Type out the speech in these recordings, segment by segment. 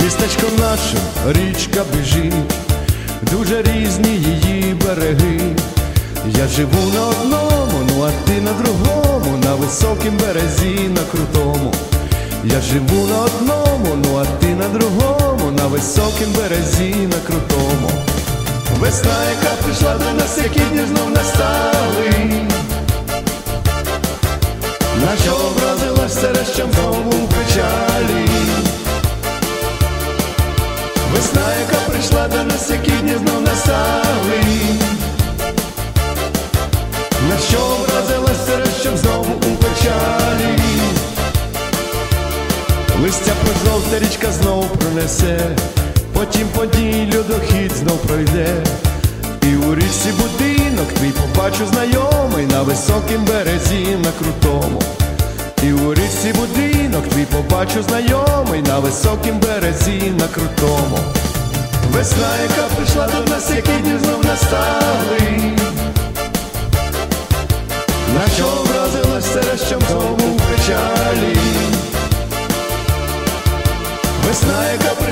Містечко наше, річка біжить, дуже різні її береги. Я живу на одному, ну а ти на другому, на високім березі, на крутому. Я живу на одному, ну а ти на другому, на високім березі, на крутому. Весна, яка прийшла до нас, які дні знов настали. Наче образилась серещем знову печалі. Листя прожовте річка знов пронесе, потім поділлю дохід знов пройде. І у річці будинок твій побачу знайомий на високім березі на крутому. І у річці будинок твій побачу знайомий на високім березі на крутому. Весна, яка прийшла до нас, які дні знов настали.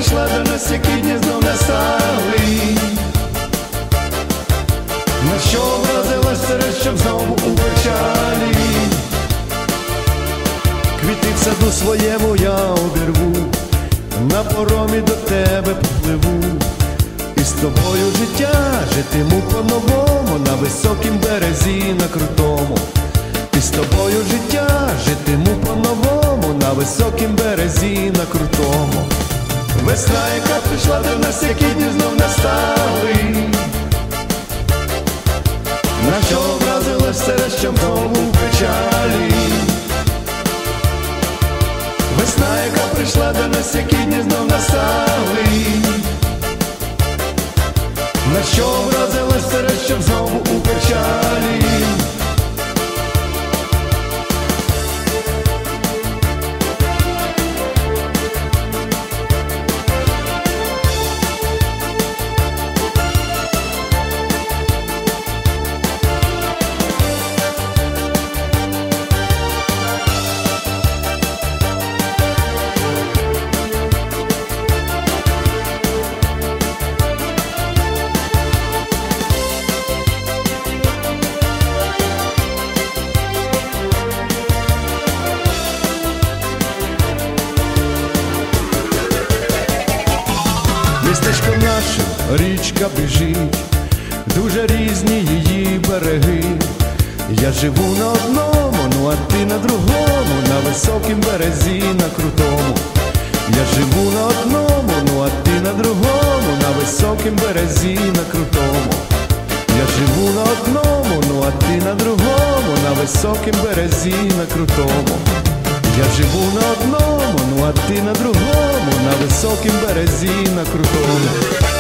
Прийшла до нас, які дні знов. На що образилась серещем знову у печалі. Квіти в саду своєму я обірву, на поромі до тебе попливу. І з тобою життя житиму по-новому на високім березі на крутому. І з тобою життя житиму по-новому на високім березі на крутому. Весна, яка прийшла до нас, які дні знов настали. На що образилась серещем знову в печалі. Весна, яка прийшла до нас, які дні знов настали. На що образилась серещем знову Наше, річка біжить, дуже різні її береги. Я живу на одному, ну а ти на другому, на високім березі, на крутому. Я живу на одному, ну а ти на другому, на високім березі, на крутому. Я живу на одному, ну а ти на другому, на високім березі, на крутому. Я живу на одному, ну а ти на другому, на високім березі, на крутому.